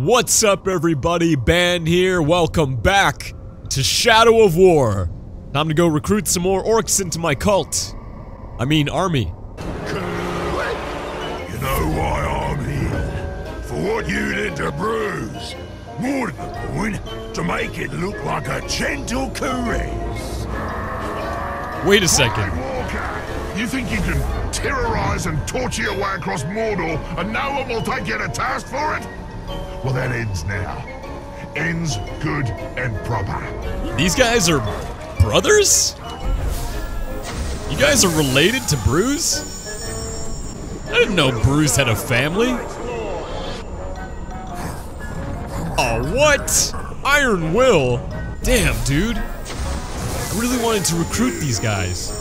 What's up everybody, Ban here, welcome back to Shadow of War. Time to go recruit some more orcs into my cult. I mean army. You know why I'm here? For what you did to Bruz. More to the point, to make it look like a gentle caress. Wait a second. You think you can terrorize and torture your way across Mordor and no one will take you to task for it? Well, that ends now. Ends good and proper. These guys are brothers? You guys are related to Bruz? I didn't know Bruz had a family. Oh, what? Iron Will? Damn, dude. I really wanted to recruit these guys.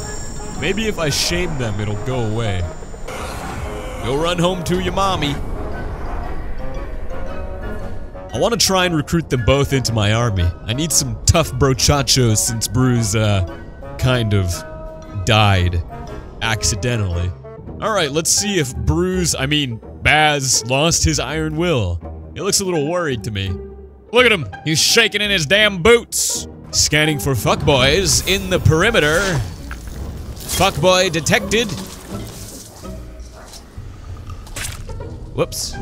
Maybe if I shame them, it'll go away. Go run home to your mommy. I want to try and recruit them both into my army. I need some tough brochachos since Bruz, uh, kind of died accidentally. Alright, let's see if Bruz, I mean, Baz, lost his iron will. He looks a little worried to me. Look at him! He's shaking in his damn boots! Scanning for fuckboys in the perimeter. Fuckboy detected. Whoops.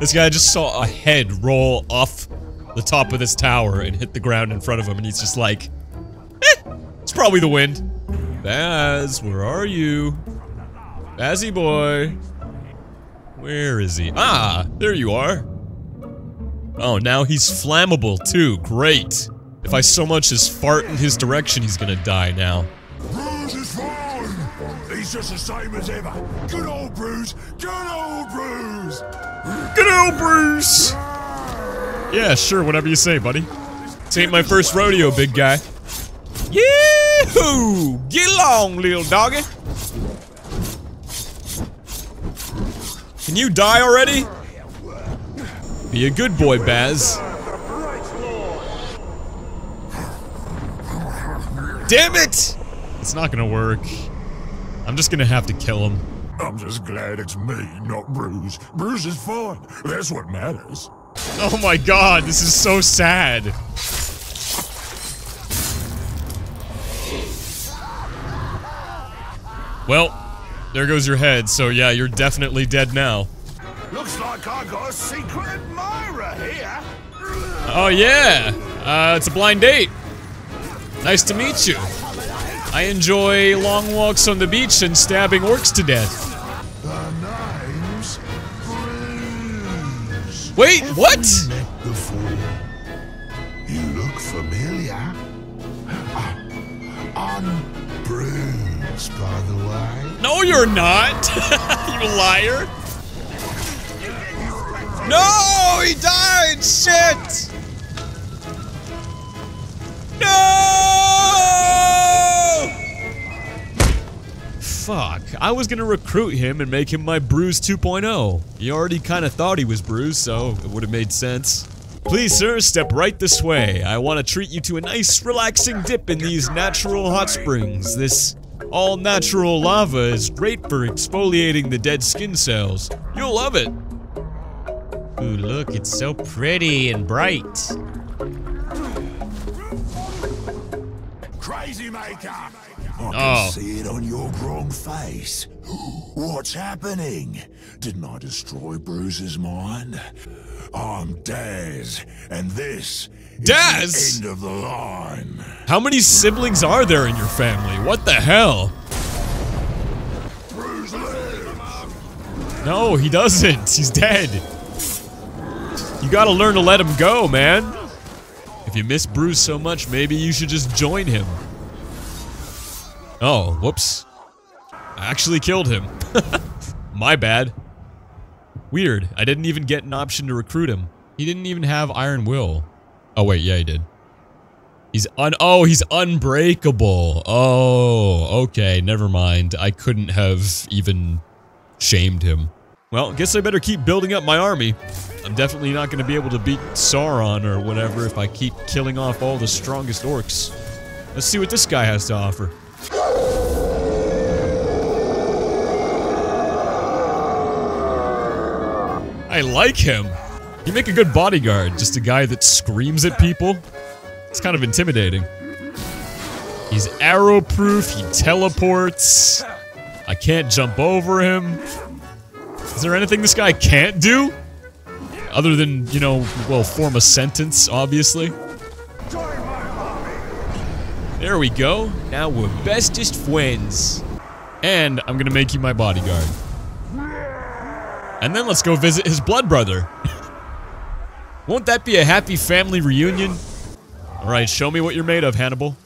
This guy just saw a head roll off the top of this tower and hit the ground in front of him, and he's just like, eh, it's probably the wind. Baz, where are you? Bazzy boy. Where is he? Ah, there you are. Oh, now he's flammable too. Great. If I so much as fart in his direction, he's gonna die now. He's just the same as ever. Good old Bruz. Good old Bruz. Good old Bruz! Yeah, sure, whatever you say, buddy. This ain't my first rodeo, big guy. Yee-hoo! Get along, little doggy! Can you die already? Be a good boy, Baz. Damn it! It's not gonna work. I'm just gonna have to kill him. I'm just glad it's me, not Bruz. Bruz is fine. That's what matters. Oh my god, this is so sad. Well, there goes your head, so yeah, you're definitely dead now. Looks like I got a secret admirer here. Oh yeah, uh, it's a blind date. Nice to meet you. I enjoy long walks on the beach and stabbing orcs to death. The Bruz. Wait, what? Have before? You look familiar. Ah, I'm by the way. No, you're not. you liar. No, he died. Shit. Fuck. I was gonna recruit him and make him my Bruz 2.0. He already kinda thought he was Bruz, so it would've made sense. Please, sir, step right this way. I want to treat you to a nice, relaxing dip in these natural hot springs. This all-natural lava is great for exfoliating the dead skin cells. You'll love it. Ooh, look, it's so pretty and bright. Crazy Maker! I Oh. see it on your wrong face. What's happening? Didn't I destroy Bruz's mind? I'm Gaz, and this is the end of the line. How many siblings are there in your family? What the hell? Bruz lives! No, he doesn't. He's dead. You gotta learn to let him go, man. If you miss Bruz so much, maybe you should just join him. Oh, whoops. I actually killed him. My bad. Weird. I didn't even get an option to recruit him. He didn't even have Iron Will. Oh, wait. Yeah, he did. He's un- Oh, he's unbreakable. Oh, okay. Never mind. I couldn't have even shamed him. Well, guess I better keep building up my army. I'm definitely not going to be able to beat Sauron or whatever if I keep killing off all the strongest orcs. Let's see what this guy has to offer. I like him. You make a good bodyguard, just a guy that screams at people. It's kind of intimidating. He's arrow proof, he teleports. I can't jump over him. Is there anything this guy can't do? Other than, you know, well, form a sentence, obviously. There we go. Now we're bestest friends. And I'm gonna make you my bodyguard. And then let's go visit his blood brother. Won't that be a happy family reunion? Alright, show me what you're made of, Hannibal.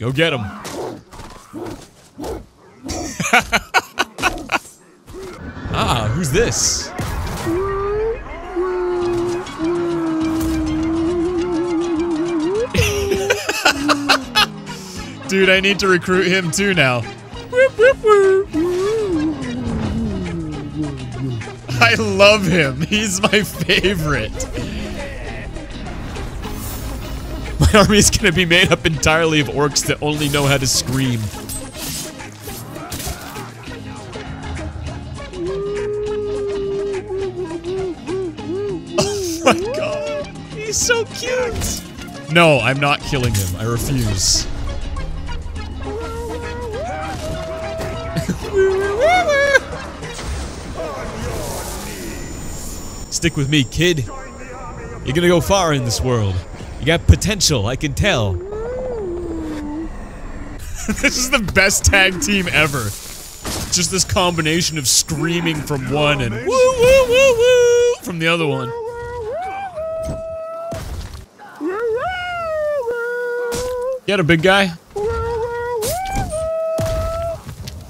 Go get him. ah, who's this? Dude, I need to recruit him too now. I love him. He's my favorite. My army is gonna be made up entirely of orcs that only know how to scream. Oh my god. He's so cute. No, I'm not killing him. I refuse. Stick with me, kid. You're gonna go far in this world. You got potential, I can tell. this is the best tag team ever. Just this combination of screaming from one and woo woo woo woo from the other one. Get a big guy.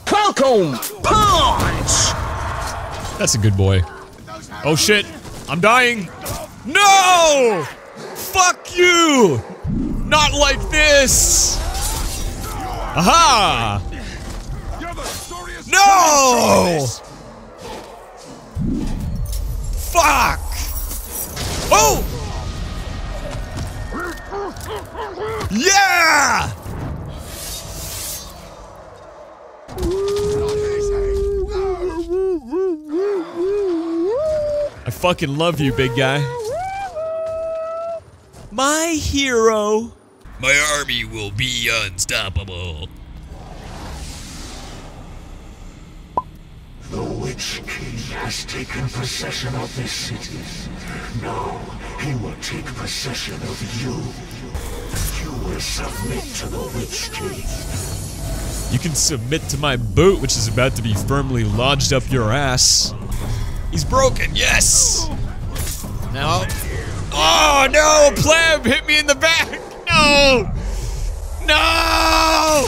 Falcon punch! That's a good boy. Oh shit, I'm dying. No! Fuck you! Not like this! Aha! No! I fucking love you, big guy. My hero. My army will be unstoppable. The Witch King has taken possession of this city. Now he will take possession of you. You will submit to the Witch King. You can submit to my boot, which is about to be firmly lodged up your ass. He's broken, yes! No. Oh no! Pleb hit me in the back! No! No!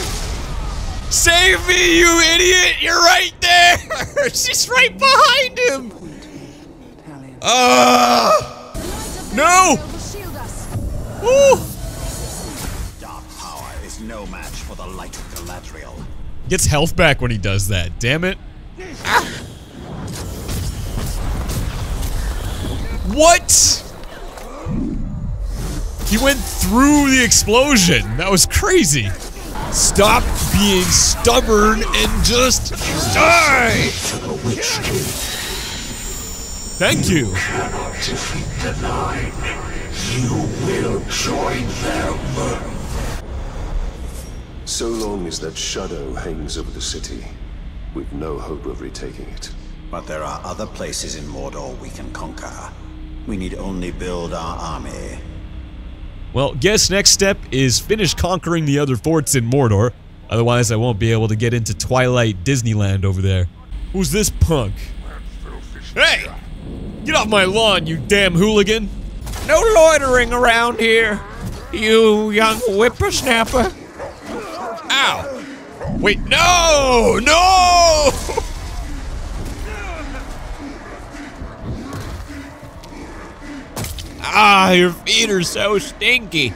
Save me, you idiot! You're right there! She's right behind him! Ah! no! Woo! Dark power is no match for the light of Galadriel. Gets health back when he does that. Damn it. Ah. What? He went through the explosion. That was crazy. Stop being stubborn and just die. To the Thank you. Cannot defeat the Nine. You will join them. So long as that shadow hangs over the city, we've no hope of retaking it. But there are other places in Mordor we can conquer. We need only build our army. Well, guess next step is finish conquering the other forts in Mordor. Otherwise, I won't be able to get into Twilight Disneyland over there. Who's this punk? Hey! Get off my lawn, you damn hooligan! No loitering around here, you young whippersnapper. Ow! Wait, no! No! Ah, your feet are so stinky.